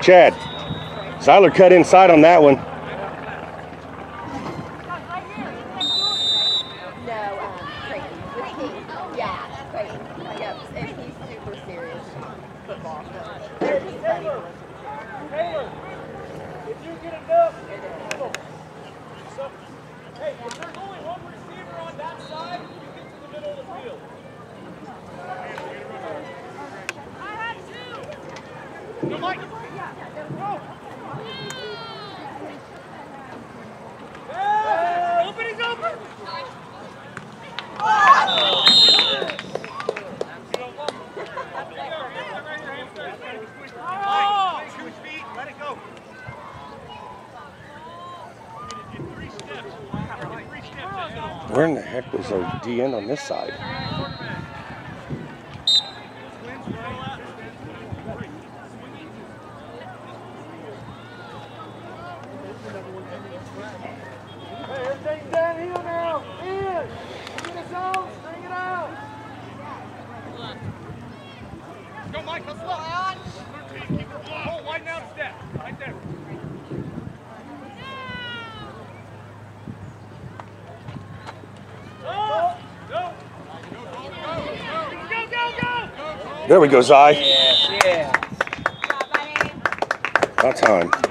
Chad, Zyler cut inside on that one. where in the heck was our DN on this side? There we go, Zai. Yeah. yeah. About time.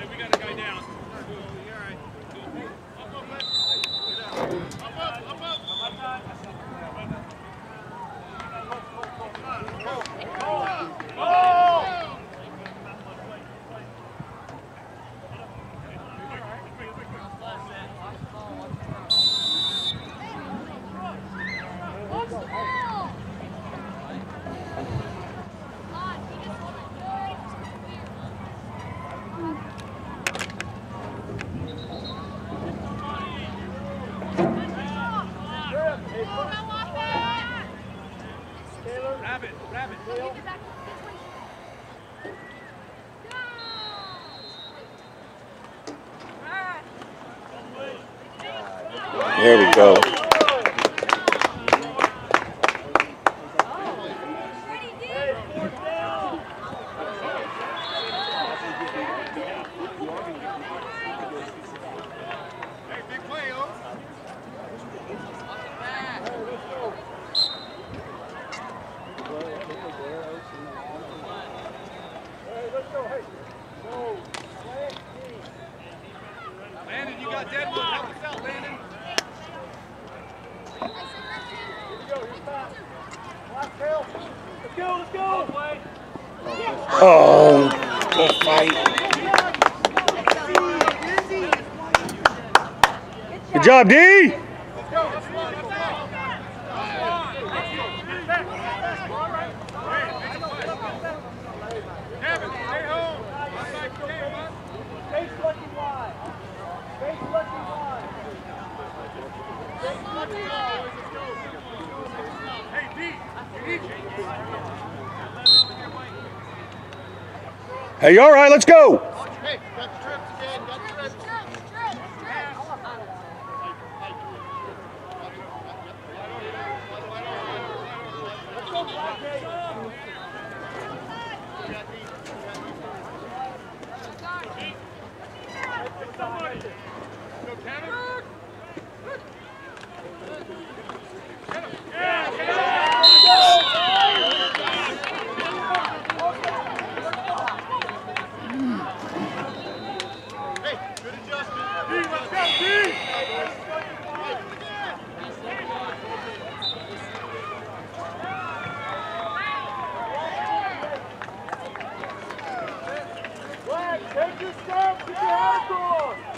There we go. Good job, D. Hey, all right, let's go. quieto!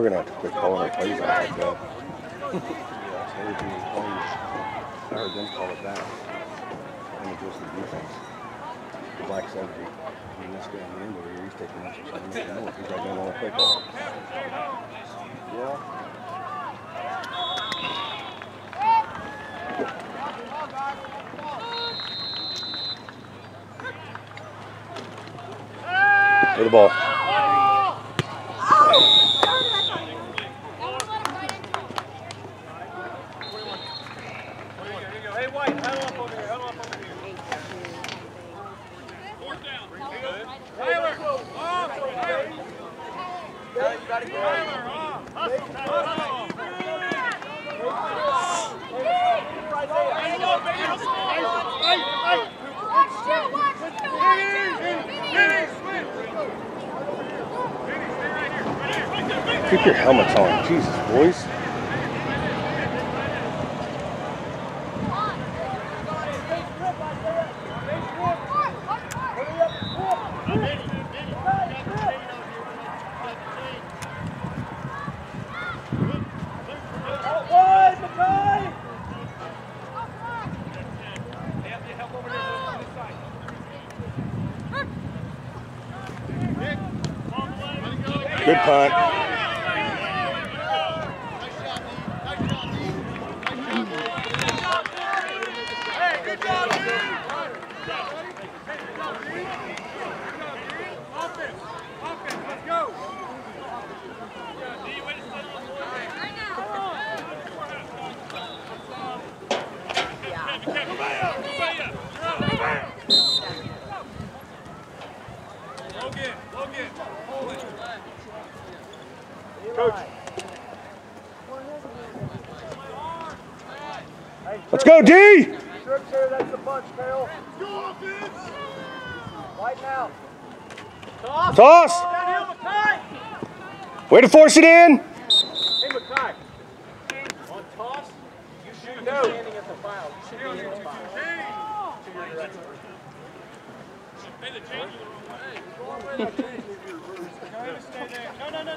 We're gonna have to quit calling our plays out like that. Yeah, so everything is playing. I heard them call it back. And it to the defense. The black safety. And this guy in the end over here, he's taking extra seven. I know he's right down on the play call. Yeah. For the ball. Hey, White, huddle up over here. Huddle up over here. Tyler, off. Tyler, off. Hustle, hustle. Hey, look, baby, hustle. Hey, hey. Vinny, switch. Vinny, stay right here. Right here. Right there, right there. Keep your helmets on. Jesus, boys. Good punt. Hey, good job, dude. Offense, offense, let's go. Logan, Logan, hold it. Coach. Let's go, D! Strips here, that's the punch, Carol. Go offense! Right now. Toss. Toss! Way to force it in. Hey, Mackay. On toss, you should be standing at the file. You should be in the file. To your direction. Hey, the change is the wrong way. Go all the way that change. Go ahead and stay there. No, no, no.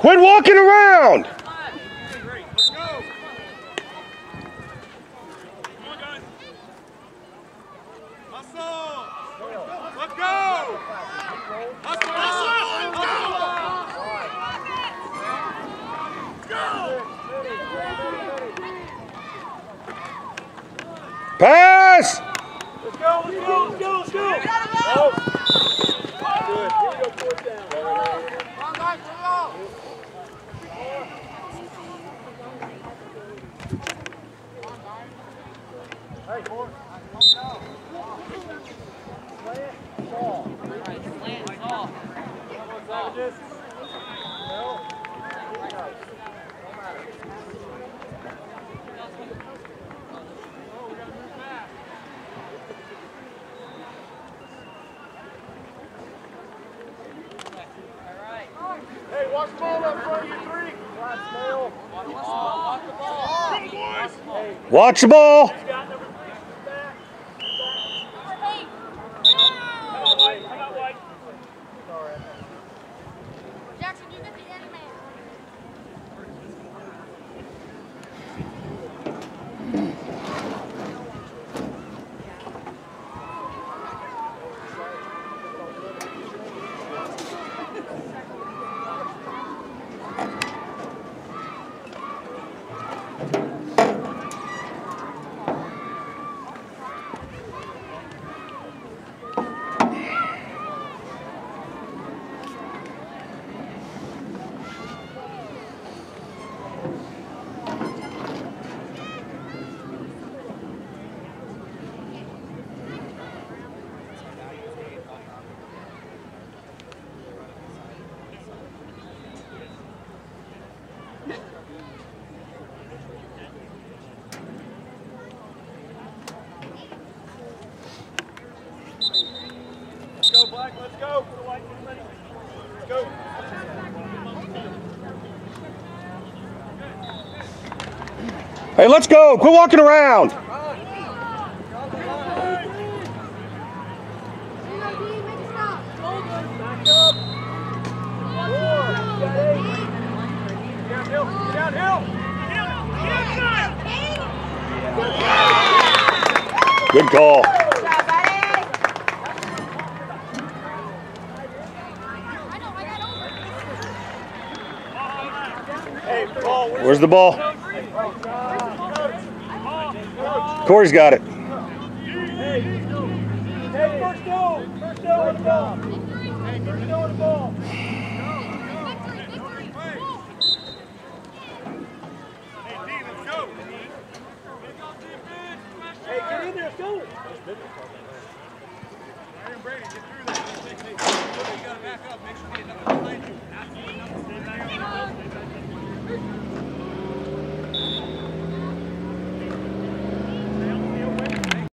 Quit walking around. Great, let's go. Come on, guys. Hustle. Let's go. Hustle, hustle, hustle. Pass. Let's go, let's go, let's go, let's go. Oh. Good. Here we go, fourth down. Hey, four. Slant, ball. Savages. No. No. No matter. Oh, we gotta move fast. Hey, watch the ball up front of you three. Last nail. Watch the ball. Watch the ball. Come boys. Hey, Watch the ball. Hey, let's go. Quit walking around. Good call. Where's the ball? Corey's got it.